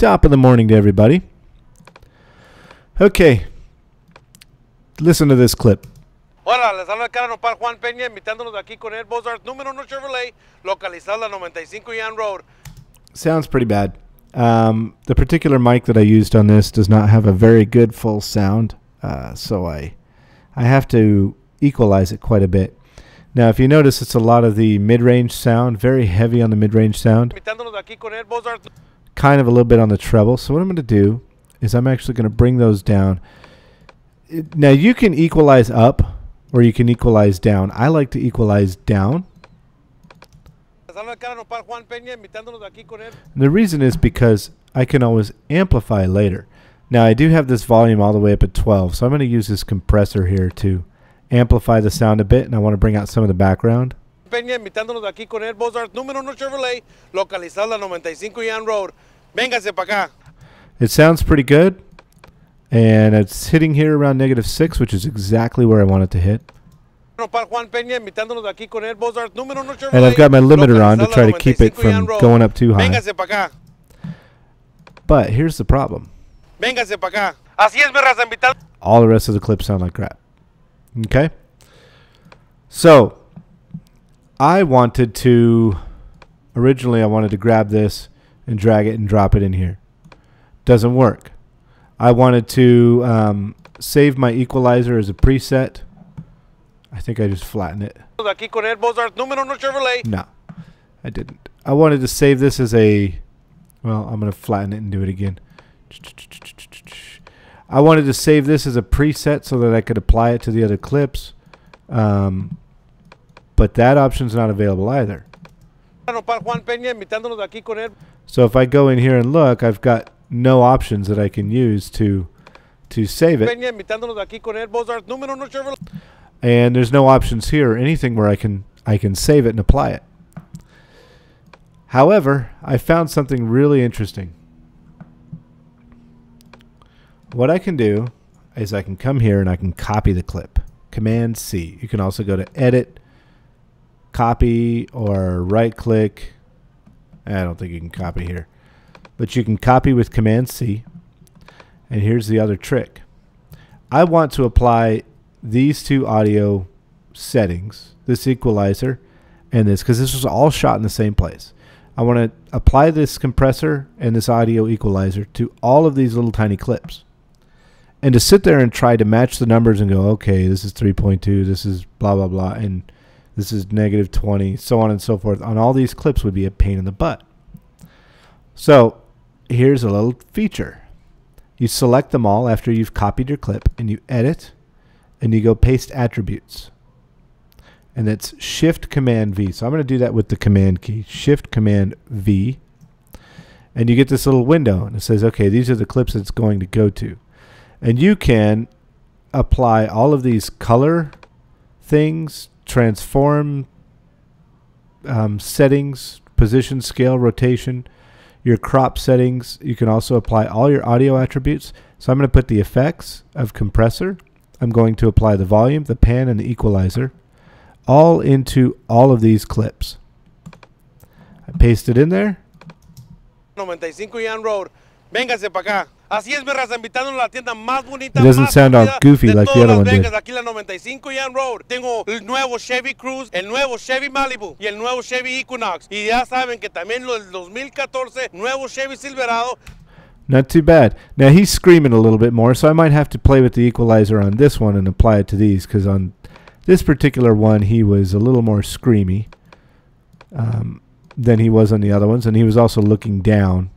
Top of the morning to everybody. Okay. Listen to this clip. Hola, les habla el cara nopal Juan Peña, invitándonos aquí con Ed Bozarth, número 1 Chevrolet, localizado en la 95 Yan Road. Sounds pretty bad. Um, the particular mic that I used on this does not have a very good full sound, uh, so I, I have to equalize it quite a bit. Now, if you notice, it's a lot of the mid-range sound, very heavy on the mid-range sound, Kind of a little bit on the treble. So what I'm going to do is I'm actually going to bring those down. It- Now, you can equalize up or you can equalize down. I like to equalize down. And the reason is because I can always amplify later. Now I do have this volume all the way up at 12, so I'm going to use this compressor here to amplify the sound a bit, and I want to bring out some of the background. Peña, invitándonos aquí con Ed Bozarth, número 1 Chevrolet, localizado en la 95 Yan Road. Véngase para acá. It sounds pretty good, and it's hitting here around negative 6, which is exactly where I want it to hit. Nopal Juan Peña, invitándonos aquí con Ed Bozarth, número 1 Chevrolet. And I've got my limiter on to try to keep it from going up too high. Véngase para acá. But here's the problem. Véngase para acá. Así es, mi raza, invitando. all the rest of the clips sound like crap. Okay? So, I wanted to originally I wanted to grab this and drag it and drop it in here. Doesn't work. I wanted to um, save my equalizer as a preset. I think I just flattened it. Aquí con Ed Bozarth, número 1 Chevrolet. No, I didn't. I wanted to save this as a. Well, I'm going to flatten it and do it again. I wanted to save this as a preset so that I could apply it to the other clips. Um, but that option's not available either. Nopal Juan Peña, invitándonos aquí con Ed. So if I go in here and look, I've got no options that I can use to to save it. Peña, invitándonos aquí con Ed Bozarth, número 1 Chevrolet. and there's no options here or anything where I can I can save it and apply it. However, I found something really interesting. What I can do is I can come here and I can copy the clip. Command C. You can also go to edit, copy, or right click. Eh, I don't think you can copy here. But you can copy with Command C. And here's the other trick. I want to apply these two audio settings, this equalizer and this, because this was all shot in the same place. I want to apply this compressor and this audio equalizer to all of these little tiny clips. And to sit there and try to match the numbers and go, okay, this is 3.2, this is blah, blah, blah, and this is negative 20, so on and so forth, on all these clips would be a pain in the butt. So here's a little feature. You select them all after you've copied your clip and you edit and you go paste attributes. And that's shift command V. So I'm going to do that with the command key, shift command V. And you get this little window and it says, okay, these are the clips it's going to go to. And you can apply all of these color things, transform um, settings, position, scale, rotation, your crop settings. You can also apply all your audio attributes. So I'm going to put the effects of compressor. I'm going to apply the volume, the pan, and the equalizer all into all of these clips. I paste it in there. 95 Yan Road. Véngase para acá. Así es, mi raza, invitándonos a la tienda más bonita, It doesn't más sound all goofy de like the other one did. Aquí la 95 Yan Road. Tengo el nuevo Chevy Cruze, el nuevo Chevy Malibu y el nuevo Chevy Equinox. Y ya saben que también lo del 2014, nuevo Chevy Silverado. Not too bad. Now he's screaming a little bit more, so I might have to play with the equalizer on this one and apply it to these, because on this particular one he was a little more screamy um, than he was on the other ones, and he was also looking down.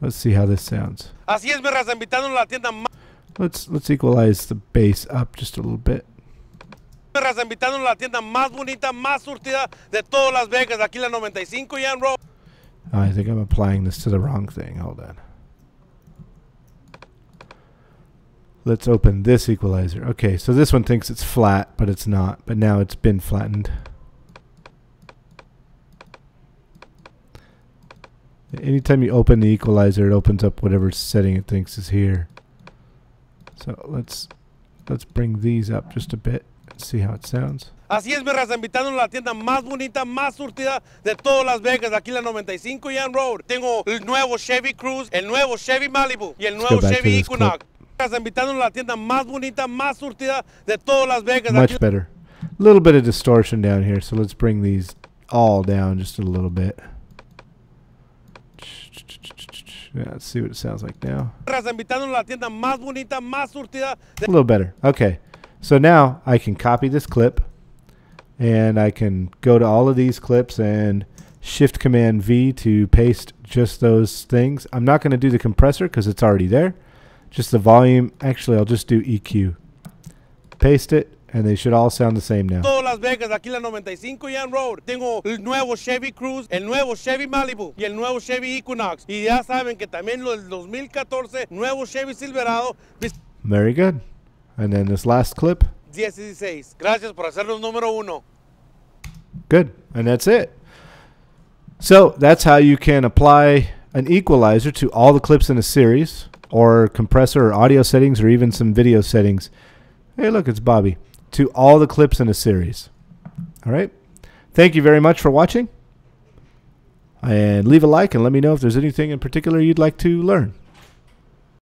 Let's see how this sounds. Así es, mi raza, invitándonos a la tienda más Let's let's equalize the bass up just a little bit. mi raza, invitándonos a la tienda más bonita, más surtida de todas Las Vegas, aquí la 95 Yan Road. I think I'm applying this to the wrong thing. Hold on. Let's open this equalizer. Okay, so this one thinks it's flat, but it's not. But now it's been flattened. Anytime you open the equalizer, it opens up whatever setting it thinks is here. So let's let's bring these up just a bit and see how it sounds. Así es, mi raza, invitando a la tienda más bonita, más surtida de todas Las Vegas, aquí la 95 Yan Road. Tengo el nuevo Chevy Cruze, el nuevo Chevy Malibu y el nuevo go back to Chevy Equinox. Invitando a la tienda más bonita, más surtida de todas Las Vegas, Much better. A little bit of distortion down here, so let's bring these all down just a little bit. Yeah, let's see what it sounds like now. raza, invitando a la tienda más bonita, más surtida de A little better. Okay. So now I can copy this clip and I can go to all of these clips and shift command V to paste just those things. I'm not going to do the compressor because it's already there. Just the volume. Actually, I'll just do EQ. Paste it and they should all sound the same now. Las Vegas, aquí la 95 Yan Road. Tengo el nuevo Chevy Cruze, el nuevo Chevy Malibu y el nuevo Chevy Equinox. Y ya saben que también del 2014, nuevo Chevy Silverado, Very good. And then this last clip. 16. Gracias por número uno. Good. And that's it. So that's how you can apply an equalizer to all the clips in a series, or compressor, or audio settings, or even some video settings. Hey, look, it's Bobby. To all the clips in a series. All right. Thank you very much for watching. And leave a like and let me know if there's anything in particular you'd like to learn.